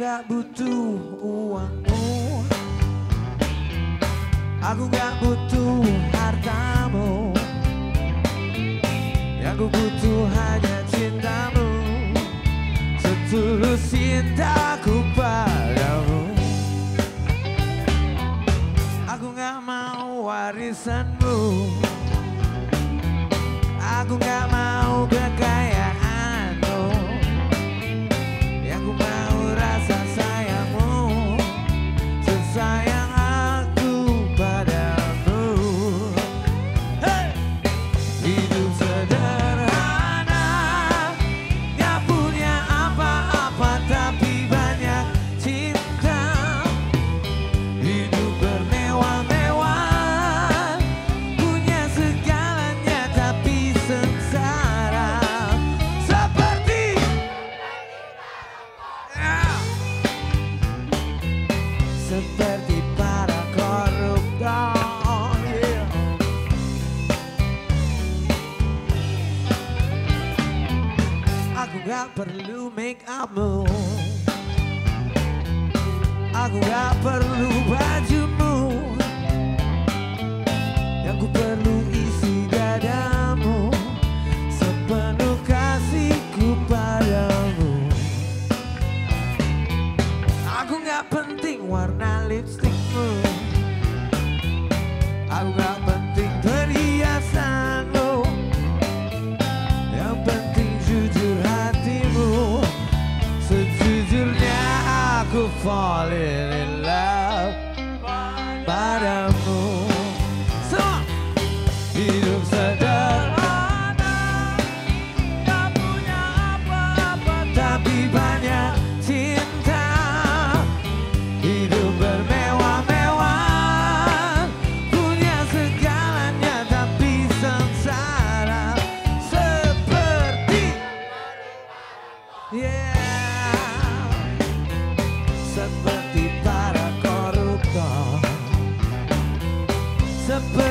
gak butuh uangmu. Aku gak butuh hartamu. Yang ku butuh hanya cintamu. Setulus cintaku padamu. Aku gak mau warisanmu seperti para koruptor. Aku gak perlu make upmu Aku gak perlu gak penting warna lipstikmu. Aku gak penting perhiasanmu. Yang penting jujur hatimu. Sejujurnya aku falling in love Padamu. Semua Hidup sederhana Gak Tapi seperti para koruptor. Seperti